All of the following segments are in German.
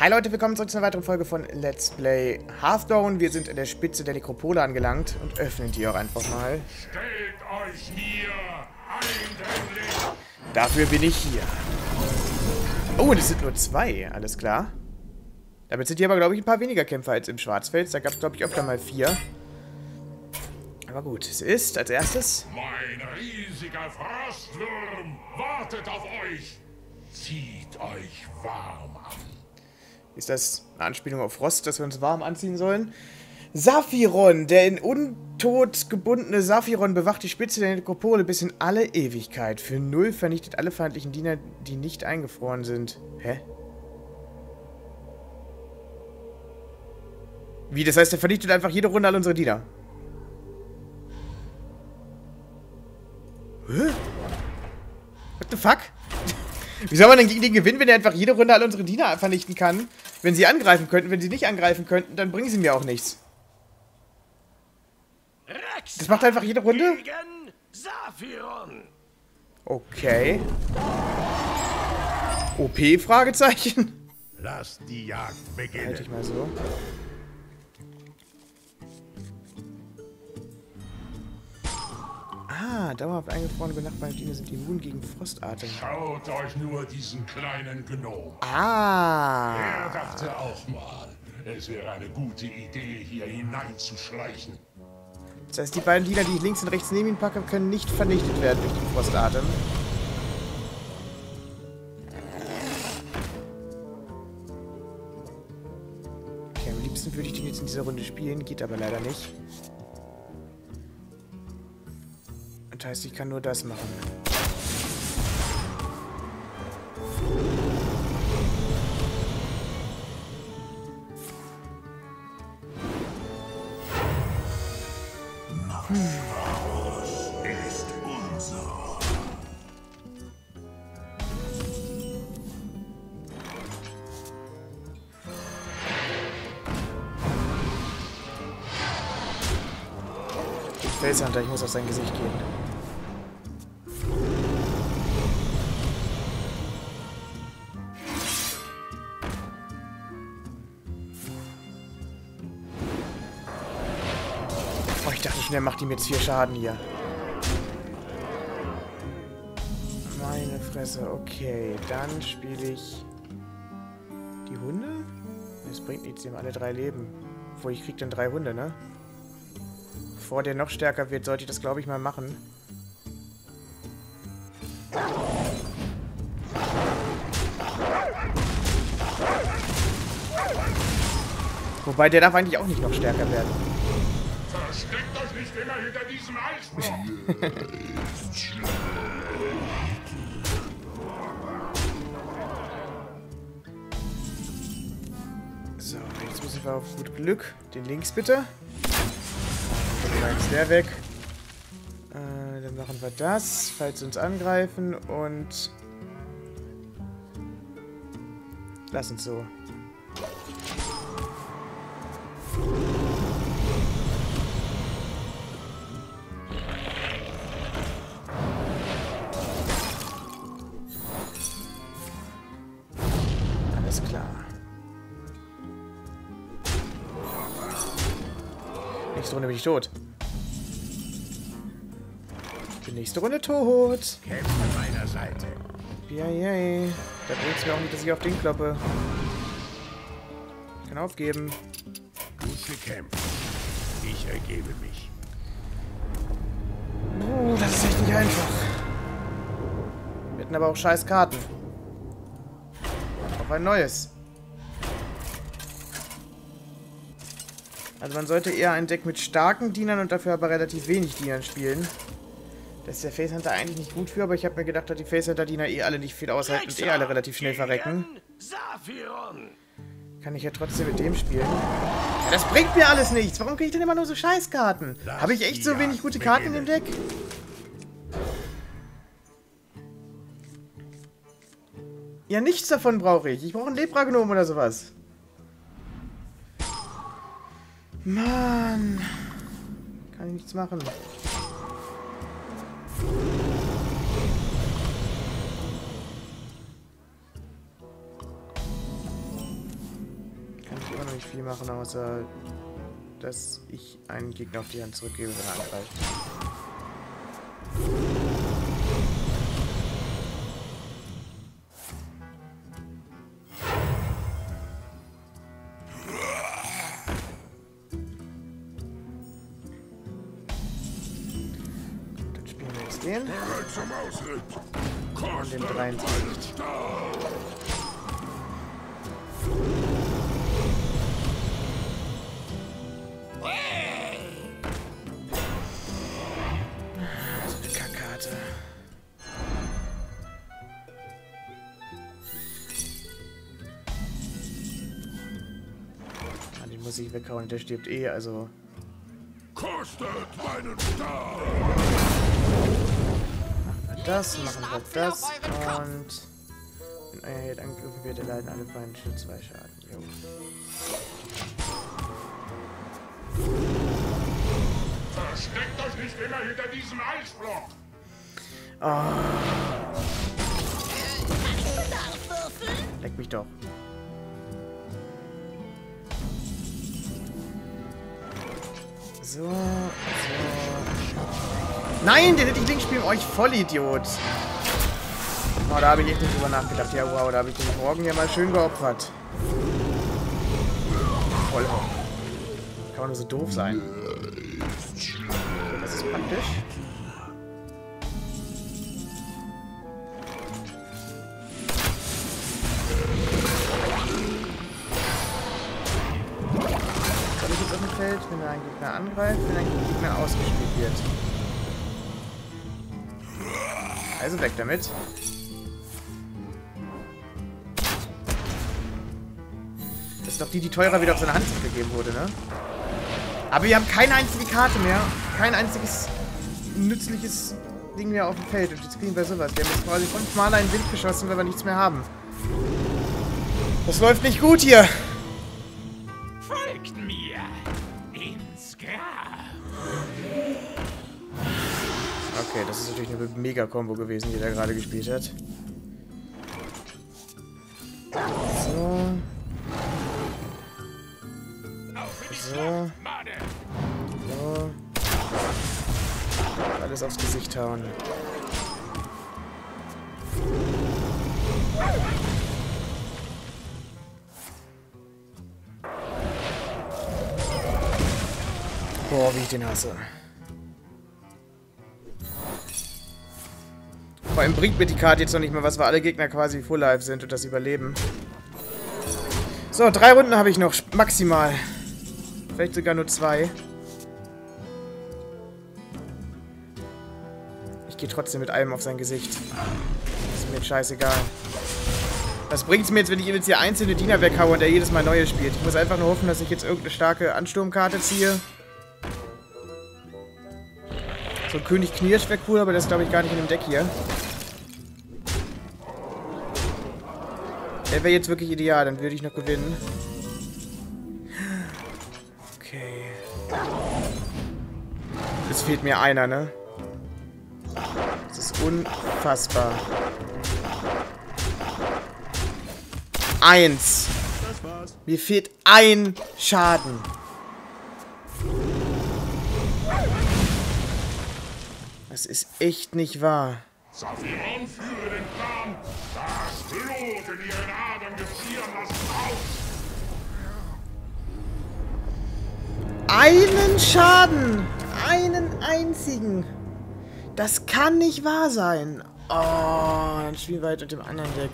Hi Leute, willkommen zurück zu einer weiteren Folge von Let's Play Hearthstone. Wir sind an der Spitze der Nekropole angelangt und öffnen die auch einfach mal. Stellt euch mir eindringlich! Dafür bin ich hier. Oh, und es sind nur zwei, alles klar. Damit sind hier aber, glaube ich, ein paar weniger Kämpfer als im Schwarzfels. Da gab es, glaube ich, öfter mal vier. Aber gut, es ist als erstes... Mein riesiger Frostwurm wartet auf euch! Zieht euch warm an! Ist das eine Anspielung auf Frost, dass wir uns warm anziehen sollen? Saphiron, der in Untot gebundene Saphiron bewacht die Spitze der Nekropole bis in alle Ewigkeit. Für null vernichtet alle feindlichen Diener, die nicht eingefroren sind. Hä? Wie, das heißt, er vernichtet einfach jede Runde alle unsere Diener? Hä? What the fuck? Wie soll man denn gegen den gewinnen, wenn er einfach jede Runde alle unsere Diener vernichten kann? Wenn sie angreifen könnten, wenn sie nicht angreifen könnten, dann bringen sie mir auch nichts. Das macht einfach jede Runde? Okay. OP? Fragezeichen. Lasst die Jagd Halte ich beginnen! mal so. Ah, dauerhaft eingefrorene benachbarte Diener sind immun gegen Frostatem. Schaut euch nur diesen kleinen Gnom. Ah. Er dachte auch mal, es wäre eine gute Idee, hier hineinzuschleichen. Das heißt, die beiden Diener, die ich links und rechts neben ihn packe, können nicht vernichtet werden durch den Frostatem. Okay, am liebsten würde ich den jetzt in dieser Runde spielen, geht aber leider nicht. Das heißt, ich kann nur das machen. Felshunter, ich muss auf sein Gesicht gehen. Er macht ihm jetzt vier Schaden hier. Meine Fresse, okay. Dann spiele ich die Hunde? Das bringt nichts, haben alle drei Leben. Obwohl, ich krieg dann drei Hunde, ne? Bevor der noch stärker wird, sollte ich das, glaube ich, mal machen. Wobei, der darf eigentlich auch nicht noch stärker werden. Versteckt euch nicht immer hinter diesem Eisblock! So, jetzt müssen wir auf gut Glück. Den links bitte. Dann ist der weg. Äh, dann machen wir das, falls sie uns angreifen und... Lass uns so. Bin ich tot. Die nächste Runde tot. Kämpft an meiner Seite. Yay. Da bringt es mir auch nicht, dass ich auf den kloppe. Ich kann aufgeben. Gut gekämpft. Ich ergebe mich. Oh, das ist echt nicht einfach. Wir hätten aber auch scheiß Karten. Auf ein neues. Also man sollte eher ein Deck mit starken Dienern und dafür aber relativ wenig Dienern spielen. Das ist der Face Hunter eigentlich nicht gut für, aber ich habe mir gedacht, dass die Face Hunter Diener eh alle nicht viel aushalten und eh alle relativ schnell verrecken. Kann ich ja trotzdem mit dem spielen. Ja, das bringt mir alles nichts. Warum kriege ich denn immer nur so Scheißkarten? Habe ich echt so wenig gute Karten in dem Deck? Ja, nichts davon brauche ich. Ich brauche einen Lepragnom oder sowas. Mann. Kann ich nichts machen. immer noch nicht viel machen, außer dass ich einen Gegner auf die Hand zurückgebe, wenn er angreift. Ah, den muss ich weghauen, der stirbt eh, also... Kostet meinen Stab. Das, machen wir das und... Wenn euer Held angegriffen wird, erleiden alle Feinde schon zwei Schaden. Jo. Versteckt euch nicht immer hinter diesem Eisblock. Leck mich doch. So, so. Nein, den hätte ich links spielen. Euch Vollidiot. Oh, da habe ich echt nicht drüber nachgedacht. Ja, wow, da habe ich den Morgen ja mal schön geopfert. Voll. Kann man nur so doof sein. Das ist praktisch. Also weg damit. Das ist doch die, die teurer wieder auf seine Hand gegeben wurde, ne? Aber wir haben keine einzige Karte mehr. Kein einziges nützliches Ding mehr auf dem Feld. Und jetzt kriegen wir sowas. Wir haben jetzt quasi fünfmal einen Wind geschossen, weil wir nichts mehr haben. Das läuft nicht gut hier. Natürlich eine Mega-Kombo gewesen, die er gerade gespielt hat. So. So. So. Alles aufs Gesicht hauen. Boah, wie ich den hasse. Vor allem bringt mir die Karte jetzt noch nicht mehr was, weil alle Gegner quasi Full Life sind und das überleben. So, drei Runden habe ich noch, maximal. Vielleicht sogar nur zwei. Ich gehe trotzdem mit allem auf sein Gesicht. Ist mir jetzt scheißegal. Was bringt es mir jetzt, wenn ich jetzt hier einzelne Diener weghaue und er jedes Mal neue spielt? Ich muss einfach nur hoffen, dass ich jetzt irgendeine starke Ansturmkarte ziehe. So ein König Knirsch wäre cool, aber das glaube ich gar nicht in dem Deck hier. Der wäre jetzt wirklich ideal, dann würde ich noch gewinnen. Okay. Es fehlt mir einer, ne? Das ist unfassbar. Eins. Mir fehlt ein Schaden. Das ist echt nicht wahr. Saphiron führe den Plan. Das Blut in ihren Einen Schaden. Einen einzigen. Das kann nicht wahr sein. Oh, dann spielen wir halt mit dem anderen Deck.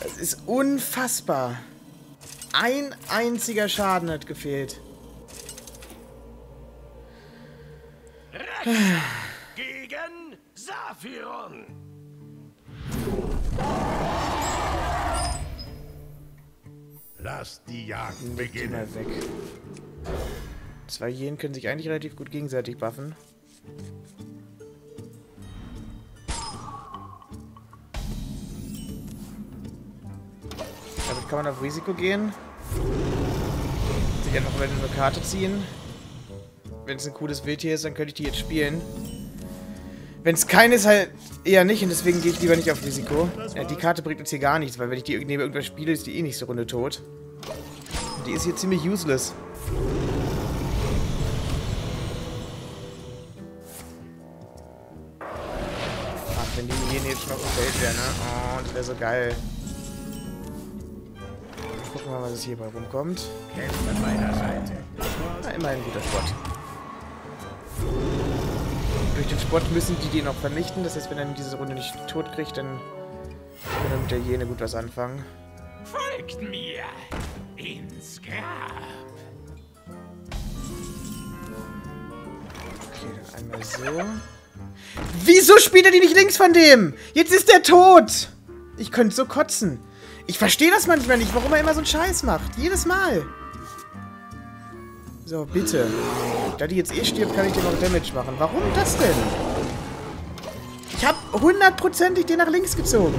Das ist unfassbar. Ein einziger Schaden hat gefehlt. Gegen Saphiron. Lasst die Jagd beginnen. mal weg. Zwei Jen können sich eigentlich relativ gut gegenseitig buffen. Damit kann man auf Risiko gehen. Sich einfach mal eine Karte ziehen. Wenn es ein cooles Wildtier ist, dann könnte ich die jetzt spielen. Wenn es keines halt eher nicht und deswegen gehe ich lieber nicht auf Risiko. Ja, die Karte bringt uns hier gar nichts, weil wenn ich die neben irgendwas spiele, ist die eh nächste Runde tot. Die ist hier ziemlich useless. Ach, wenn die Hyäne jetzt dem Feld wäre, ne? Oh, das wäre so geil. Gucken wir mal, was hierbei rumkommt. Kämpft an meiner Seite. Na, immerhin ein guter Spot. Durch den Spot müssen die den auch vernichten. Das heißt, wenn er in dieser Runde nicht tot kriegt, dann kann er mit der Hyäne gut was anfangen. Folgt mir ins Grab. Einmal so. Wieso spielt er die nicht links von dem? Jetzt ist der tot! Ich könnte so kotzen. Ich verstehe das manchmal nicht, warum er immer so einen Scheiß macht. Jedes Mal. So, bitte. Da die jetzt eh stirbt, kann ich dir noch Damage machen. Warum das denn? Ich habe hundertprozentig den nach links gezogen.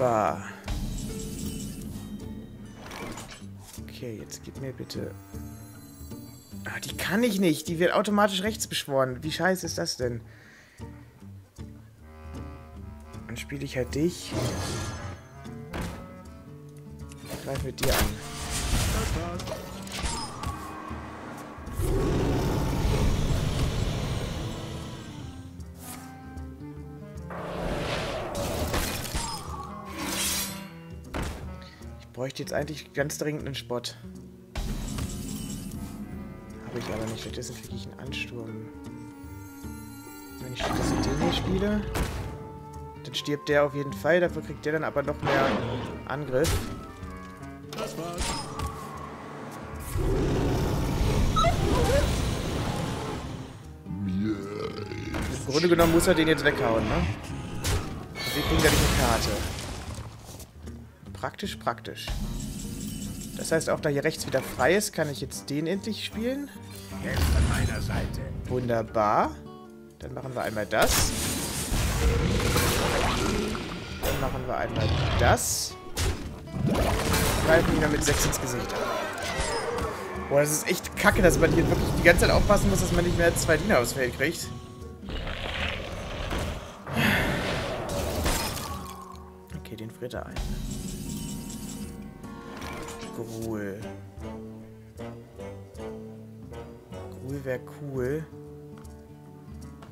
Wunderbar. Okay, jetzt gib mir bitte... Ah, die kann ich nicht. Die wird automatisch rechts beschworen. Wie scheiße ist das denn? Dann spiele ich halt dich. Ich greif mit dir an. Bräuchte jetzt eigentlich ganz dringend einen Spot. Habe ich aber nicht. Stattdessen kriege ich einen Ansturm. Wenn ich stattdessen den hier spiele, dann stirbt der auf jeden Fall. Dafür kriegt der dann aber noch mehr Angriff. Im Grunde genommen muss er den jetzt weghauen, ne? Wir kriegen dadurch eine Karte. Praktisch, praktisch. Das heißt, auch da hier rechts wieder frei ist, kann ich jetzt den endlich spielen. Kämpft an meiner Seite. Wunderbar. Dann machen wir einmal das. Dann machen wir einmal das. Greifen wieder mit 6 ins Gesicht an. Boah, das ist echt kacke, dass man hier wirklich die ganze Zeit aufpassen muss, dass man nicht mehr zwei Diener aufs Feld kriegt. Okay, den friert er ein. Gruhl. Gruhl wäre cool.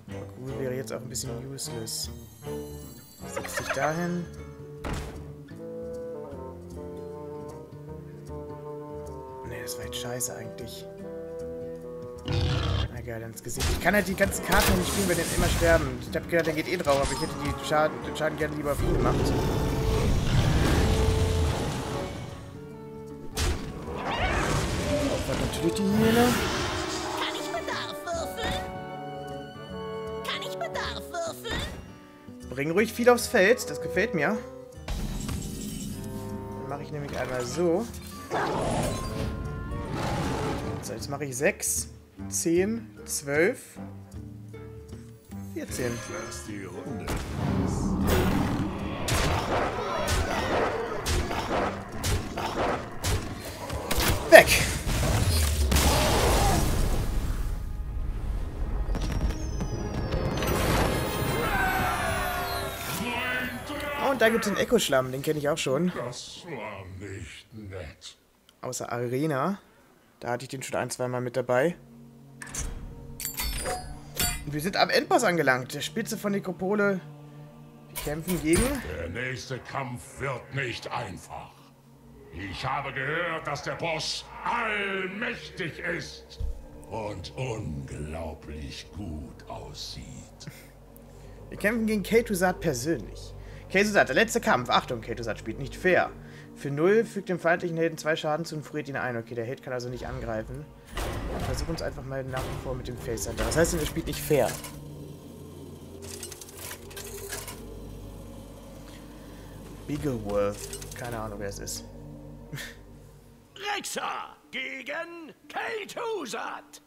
Aber wäre jetzt auch ein bisschen useless. Setz dich dahin. Nee, das war jetzt scheiße eigentlich. Na geil, ins Gesicht. Ich kann halt die ganzen Karten nicht spielen, weil die immer sterben. Ich hab gedacht, der geht eh drauf, aber ich hätte die Schaden, den Schaden gerne lieber auf ihn gemacht. Ruhig viel aufs Feld, das gefällt mir. Dann mache ich nämlich einmal so. So, jetzt mache ich 6, 10, 12, 14. Lass die Runde. Weg! Und da gibt es den Echo-Schlamm, den kenne ich auch schon. Das war nicht nett. Außer Arena. Da hatte ich den schon ein, zweimal mit dabei. Und wir sind am Endboss angelangt. Der Spitze von Nekropole. Wir kämpfen gegen... Der nächste Kampf wird nicht einfach. Ich habe gehört, dass der Boss allmächtig ist und unglaublich gut aussieht. Wir kämpfen gegen Ketusat persönlich. Ketusat, der letzte Kampf. Achtung, Ketusat spielt nicht fair. Für 0 fügt dem feindlichen Helden zwei Schaden zu und friert ihn ein. Okay, der Held kann also nicht angreifen. Versuch uns einfach mal nach wie vor mit dem Face Hunter. Das heißt, er spielt nicht fair. Beagleworth. Keine Ahnung, wer es ist. Rexa gegen Kel'Thuzad.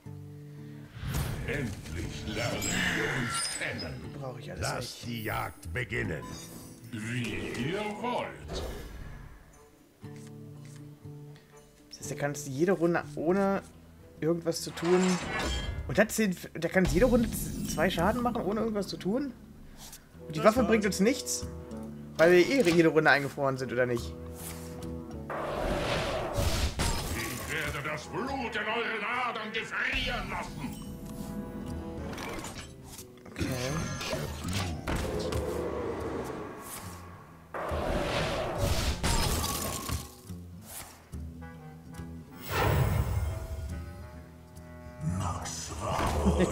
Endlich lernen wir uns kennen. Brauche ich alles Lass nicht. die Jagd beginnen. Wie ihr wollt. Das heißt, er kann es jede Runde ohne irgendwas zu tun. Und hat 10, der kann jede Runde zwei Schaden machen, ohne irgendwas zu tun? Und die Das Waffe war's. bringt uns nichts? Weil wir eh jede Runde eingefroren sind, oder nicht? Ich werde das Blut in euren Adern gefrieren lassen. Okay.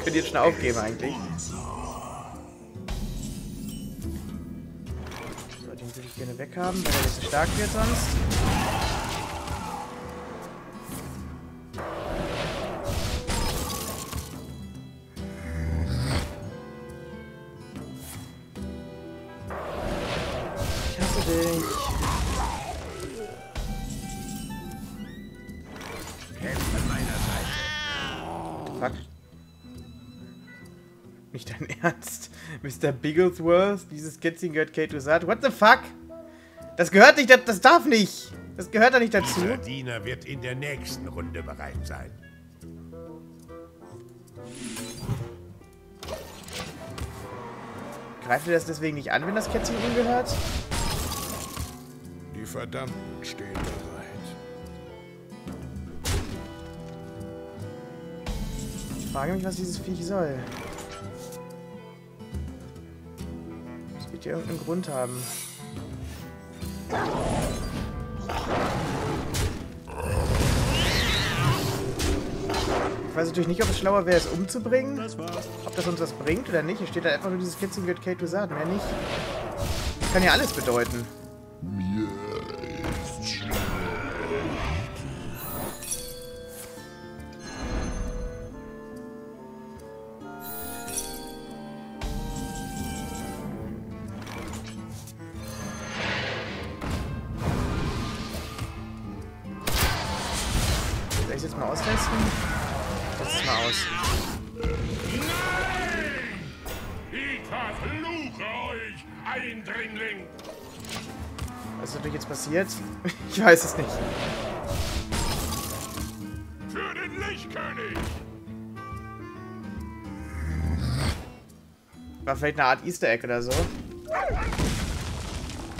Ihr könnt jetzt schon aufgeben eigentlich. So, den würde ich gerne weghaben, weil er nicht so stark wird sonst. Ernst? Mr. Bigglesworth, dieses Kätzchen gehört Kate Sat. What the fuck? Das gehört nicht, das, das darf nicht. Das gehört da nicht dazu. Dieser Diener wird in der nächsten Runde bereit sein. Greift ihr das deswegen nicht an, wenn das Kätzchen ihm gehört? Die Verdammten stehen bereit. Ich frage mich, was dieses Viech soll. Wird ja irgendeinen Grund haben. Ich weiß natürlich nicht, ob es schlauer wäre, es umzubringen. Ob das uns was bringt oder nicht. Hier steht da einfach nur dieses Kätzchen wird Kate Sat, mehr nicht. Das kann ja alles bedeuten. Soll mal austesten? Test es mal aus. Ich verfluche euch, Eindringling! Was ist natürlich jetzt passiert? Ich weiß es nicht. Für den Lichtkönig! War vielleicht eine Art Easter Egg oder so.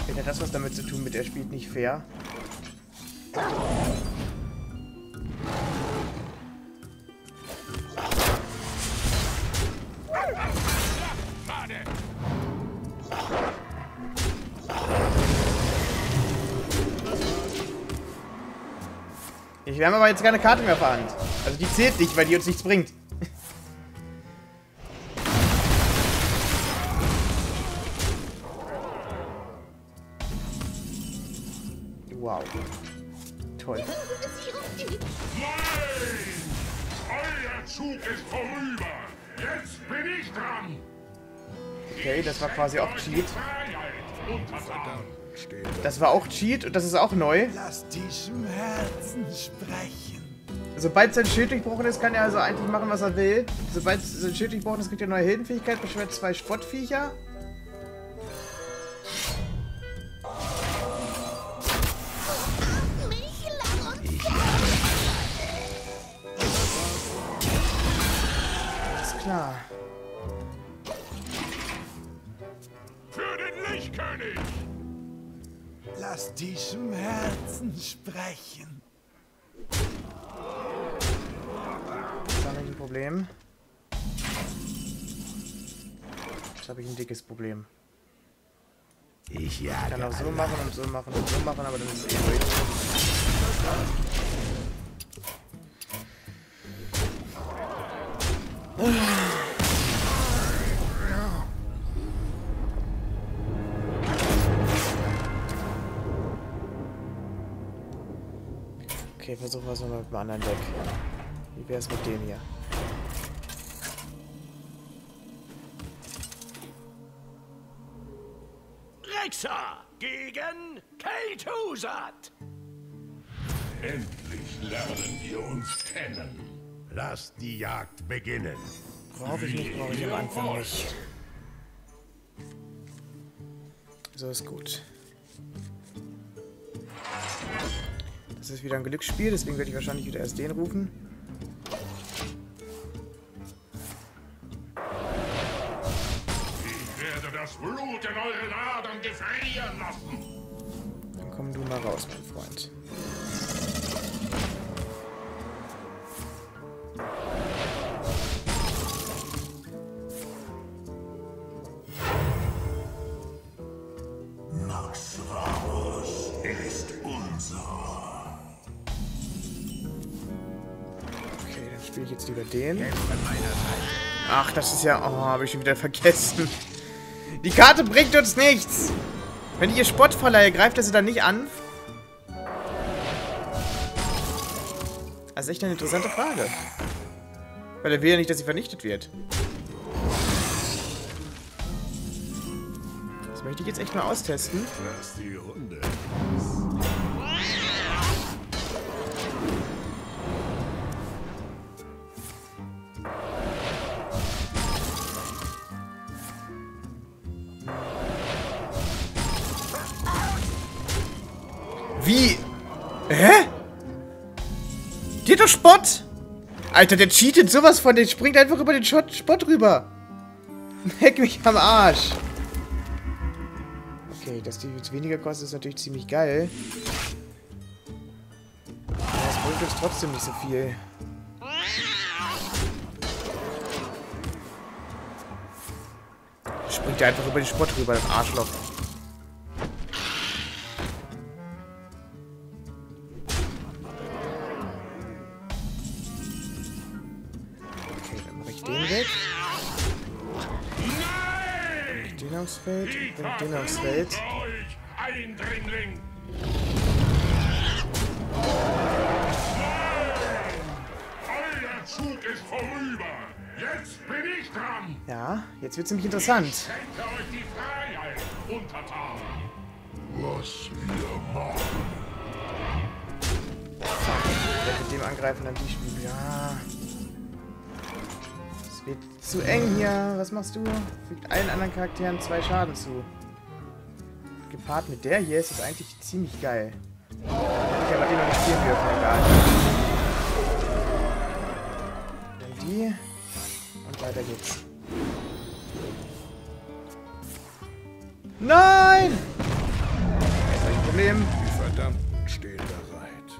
Vielleicht hat das was damit zu tun mit er spielt nicht fair. Ich habe aber jetzt keine Karte mehr verhandelt. Also die zählt nicht, weil die uns nichts bringt. Wow. Toll. Nein! Euer Zug ist vorüber! Jetzt bin ich dran! Okay, das war quasi auch Cheat. Stehen Das war auch Cheat und das ist auch neu. Lass diesem Herzen sprechen. Sobald sein Schild durchbrochen ist, kann er also eigentlich machen, was er will. Sobald sein Schild durchbrochen ist, kriegt er neue Heldenfähigkeit, beschwert zwei Spottviecher. Ist klar. Lass diesem Herzen sprechen. Jetzt habe ich ein Problem. Jetzt habe ich ein dickes Problem. Ich Ich jage kann auch so alle. machen und so machen und so machen, aber dann ist es eh durch. Okay, versuchen wir es nochmal mit dem anderen Deck. Wie wäre es mit dem hier? Rexa gegen Kel'Thuzad. Endlich lernen wir uns kennen. Lass die Jagd beginnen. Brauche ich nicht, brauche ich am Anfang nicht. So ist gut. Das ist wieder ein Glücksspiel, deswegen werde ich wahrscheinlich wieder erst den rufen. Ich werde das Blut in euren Adern gefrieren lassen. Dann komm du mal raus, mein Freund. Den. Ach, das ist ja... Oh, habe ich schon wieder vergessen. Die Karte bringt uns nichts. Wenn ihr Spott verleihe, greift er sie dann nicht an? Ist echt eine interessante Frage. Weil er will ja nicht, dass sie vernichtet wird. Das möchte ich jetzt echt mal austesten. Lass die Runde. Wie? Hä? Die hat doch Spott! Alter, der cheatet sowas von, der springt einfach über den Spott rüber. Leck mich am Arsch. Okay, dass die jetzt weniger kostet, ist natürlich ziemlich geil. Aber das bringt uns trotzdem nicht so viel. Springt ja einfach über den Spott rüber, das Arschloch. Feld Ich und den aufs Feld. Eindringling! Euer Zug ist vorüber! Jetzt bin ich dran! Ja, jetzt wird's nämlich interessant. Schenke euch die Freiheit, Untertanen! Was wir machen! Der mit dem angreifen, dann die spielen. Ja. Es wird zu eng hier. Was machst du? Fügt allen anderen Charakteren zwei Schaden zu. Gepaart mit der hier ist es eigentlich ziemlich geil. Ich habe den noch nicht spielen dürfen, egal. Dann die. Und weiter geht's. Nein! Das ist ein Problem. Die Verdammten stehen bereit.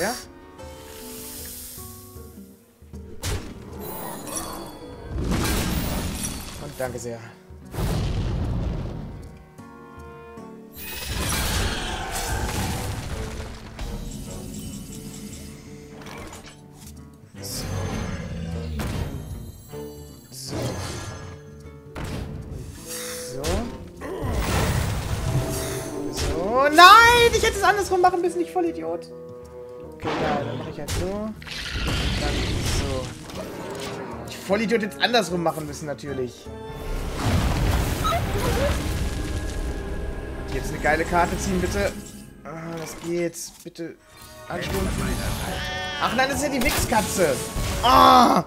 Ja? Danke sehr. So. So. So. Nein! Ich hätte es andersrum machen müssen, ich voll Idiot. Okay, ja, dann mache ich halt so. Dann so. Ich Vollidiot jetzt andersrum machen müssen, natürlich. Jetzt eine geile Karte ziehen, bitte. Ah, das geht. Bitte. Ansturm. Ach nein, das ist ja die Wichskatze. Ah!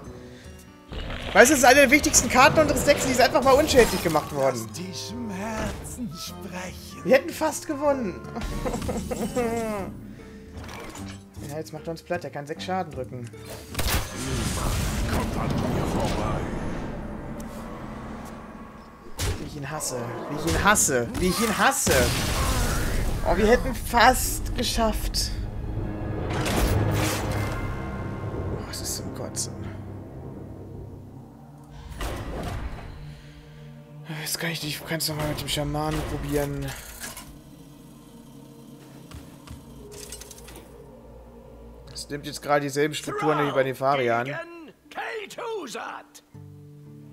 Weißt du, das ist eine der wichtigsten Karten unseres Decks, die ist einfach mal unschädlich gemacht worden. Die Schmerzen sprechen. Wir hätten fast gewonnen. ja, jetzt macht er uns platt. Er kann sechs Schaden drücken. Kommt an mir vorbei. Ich ihn hasse. Wie ich ihn hasse. Wie ich ihn hasse. Oh, wir hätten fast geschafft. Oh, es ist zum Kotzen. Jetzt kann ich nicht. Du kannst noch mal mit dem Schamanen probieren. Es nimmt jetzt gerade dieselben Strukturen wie bei. Gegen K-Tuzat.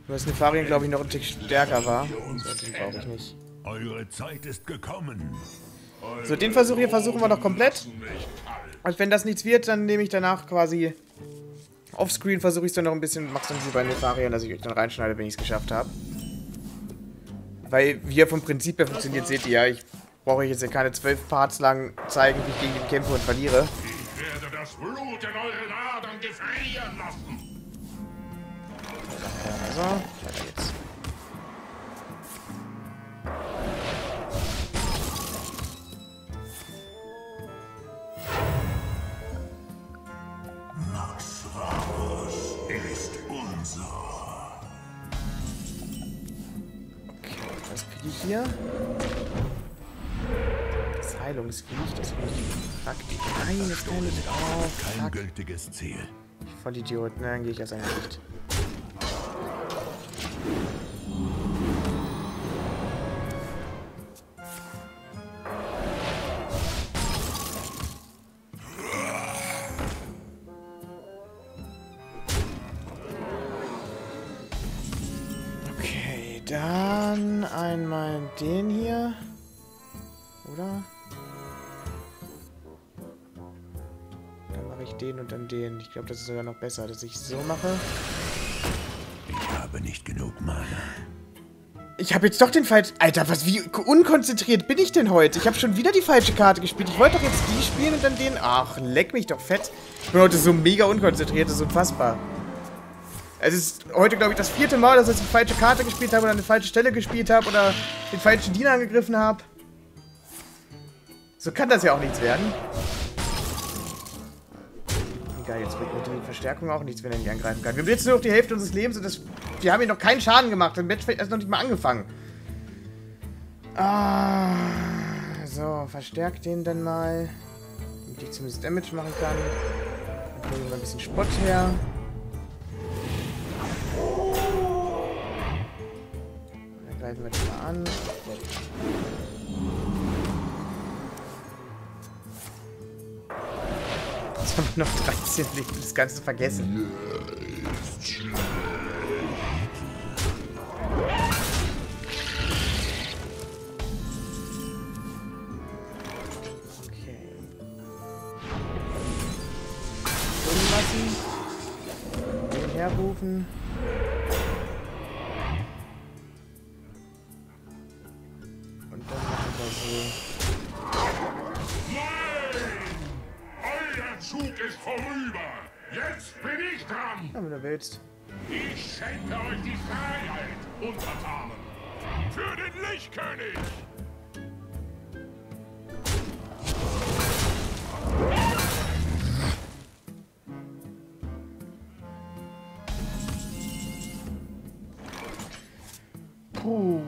Nur dass Nefarian, glaube ich, noch ein Tick stärker war. So, den brauche ich nicht. Eure Zeit ist gekommen. So, den Versuch hier versuchen wir noch komplett. Und wenn das nichts wird, dann nehme ich danach quasi offscreen, versuche ich es dann noch ein bisschen, mach's dann wie bei Nefarian, dass ich euch dann reinschneide, wenn ich es geschafft habe. Weil, wie er vom Prinzip her funktioniert, seht ihr ja. Ich brauche euch jetzt ja keine zwölf Parts lang zeigen, wie ich gegen ihn kämpfe und verliere. Ich werde das Blut in euren Adern gefrieren lassen! Also, weiter geht's. ist unser. Okay, was kriege ich hier? Das Heilungsgewicht, das finde ich praktisch. Nein, jetzt ohne Kein gültiges Ziel. Voll Idiot, nein, gehe ich erst einmal nicht. Ich glaube, das ist sogar noch besser, dass ich so mache. Ich habe nicht genug Mana. Ich habe jetzt doch den falschen... Alter, was, wie unkonzentriert bin ich denn heute? Ich habe schon wieder die falsche Karte gespielt. Ich wollte doch jetzt die spielen und dann den... Ach, leck mich doch fett. Ich bin heute so mega unkonzentriert, das ist unfassbar. Es ist heute, glaube ich, das vierte Mal, dass ich die falsche Karte gespielt habe oder eine falsche Stelle gespielt habe oder den falschen Diener angegriffen habe. So kann das ja auch nichts werden. Egal, jetzt bringt die Verstärkung auch nichts, wenn er nicht angreifen kann. Wir haben jetzt nur noch die Hälfte unseres Lebens und das, wir haben ihm noch keinen Schaden gemacht. Das Match ist noch nicht mal angefangen. Ah, so, verstärkt den dann mal. Damit ich zumindest Damage machen kann. Dann holen wir mal ein bisschen Spott her. Dann greifen wir den mal an. Haben wir noch 13 Leben, das Ganze vergessen. Okay. Herrufen. Ja, wenn du willst. Ich schenke euch die Freiheit, Untertanen. Für den Lichtkönig. Puh,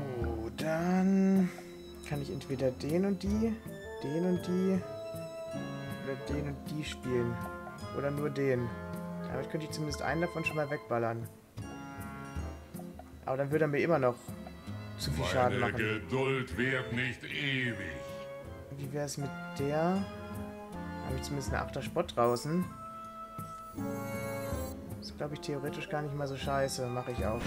dann kann ich entweder den und die, den und die oder den und die spielen. Oder nur den. Damit könnte ich zumindest einen davon schon mal wegballern. Aber dann würde er mir immer noch zu viel Schaden Meine machen. Geduld wird nicht ewig. Wie wäre es mit der? Habe ich zumindest eine 8er Spott draußen. ist, glaube ich, theoretisch gar nicht mal so scheiße. Mache ich auch.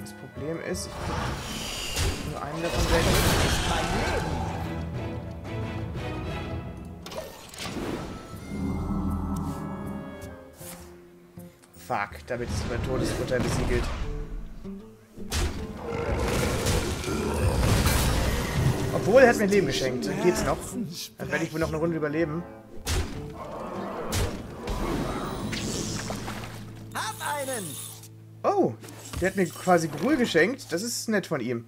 Das Problem ist, ich nur einen davon weg. Fuck, damit ist mein Todesfutter besiegelt. Obwohl, er hat mir ein Leben geschenkt. Dann geht's noch. Dann werde ich wohl noch eine Runde überleben. Oh, der hat mir quasi Gruhl geschenkt. Das ist nett von ihm.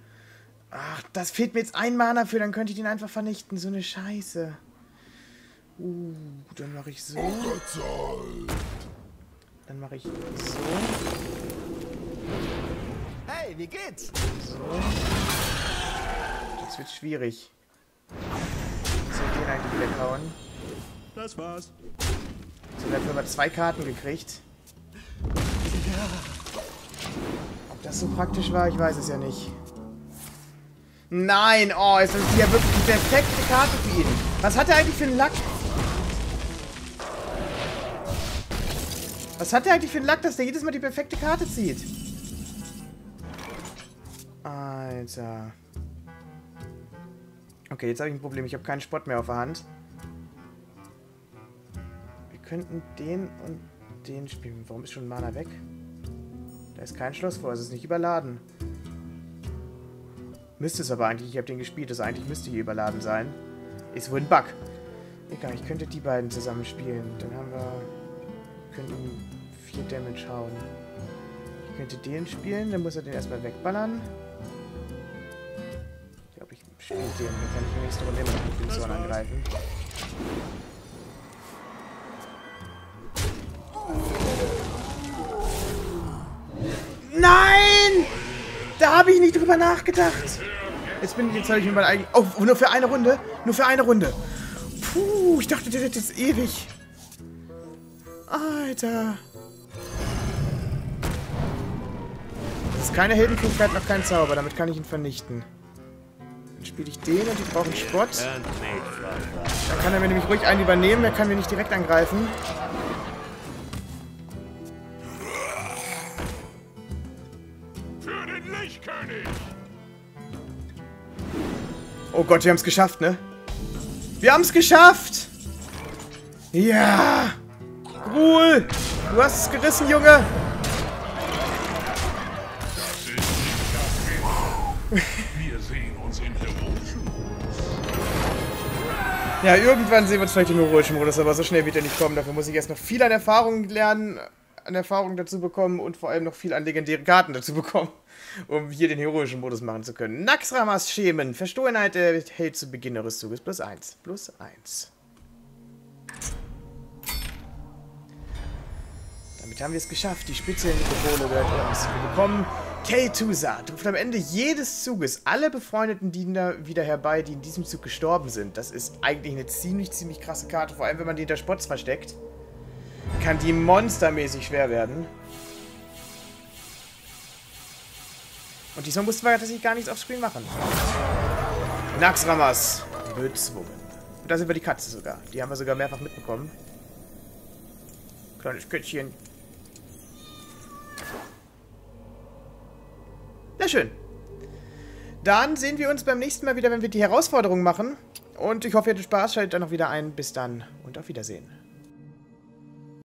Ach, das fehlt mir jetzt ein Mana für, dann könnte ich den einfach vernichten. So eine Scheiße. Uh, dann mache ich so. Dann mache ich so. Hey, wie geht's? So. Das wird schwierig. So, den eigentlich weghauen. Das war's. So, dafür haben wir zwei Karten gekriegt. Ob das so praktisch war, ich weiß es ja nicht. Nein, oh, ist das hier wirklich die perfekte Karte für ihn. Was hat er eigentlich für einen Lack? Was hat er eigentlich für einen Lack, dass der jedes Mal die perfekte Karte zieht? Alter. Okay, jetzt habe ich ein Problem. Ich habe keinen Spott mehr auf der Hand. Wir könnten den und den spielen. Warum ist schon Mana weg? Da ist kein Schloss vor. Es ist nicht überladen. Müsste es aber eigentlich. Ich habe den gespielt. Also eigentlich müsste hier überladen sein. Ist wohl ein Bug. Egal, ich könnte die beiden zusammen spielen. Dann haben wir... Könnten 4 Damage hauen. Ich könnte den spielen. Dann muss er den erstmal wegballern. Ich glaube, ich spiele den. Dann kann ich in der nächsten Runde immer noch mit dem Zorn angreifen. habe ich nicht drüber nachgedacht. Jetzt bin ich, jetzt habe ich mir mein eigen... Oh, nur für eine Runde? Nur für eine Runde. Puh, ich dachte, der hätte jetzt ewig. Alter. Ist keine Heldenfähigkeit, noch kein Zauber. Damit kann ich ihn vernichten. Dann spiele ich den und die brauchen Spott. Dann kann er mir nämlich ruhig einen übernehmen. Er kann mir nicht direkt angreifen. Oh Gott, wir haben es geschafft, ne? Wir haben es geschafft! Ja! Gruhl! Du hast es gerissen, Junge! Ja, irgendwann sehen wir uns vielleicht im heroischen Modus, aber so schnell wird er nicht kommen. Dafür muss ich erst noch viel an Erfahrung lernen, an Erfahrung dazu bekommen und vor allem noch viel an legendären Karten dazu bekommen, um hier den heroischen Modus machen zu können. Naxramas Schemen. Verstohlenheit der hält zu Beginn eures Zuges plus 1. Plus 1. Damit haben wir es geschafft. Die Spitze der Nekropole gehört uns. Wir bekommen Kel'Thuzad. Ruft am Ende jedes Zuges alle befreundeten Diener wieder herbei, die in diesem Zug gestorben sind. Das ist eigentlich eine ziemlich, ziemlich krasse Karte. Vor allem, wenn man die hinter Spots versteckt. Kann die monstermäßig schwer werden. Und diesmal mussten wir tatsächlich gar nichts aufs Screen machen. Naxramas. Bezwungen. Und da sind wir die Katze sogar. Die haben wir sogar mehrfach mitbekommen. Kleines Köttchen. Na schön. Dann sehen wir uns beim nächsten Mal wieder, wenn wir die Herausforderung machen. Und ich hoffe, ihr hattet Spaß. Schaltet dann noch wieder ein. Bis dann und auf Wiedersehen.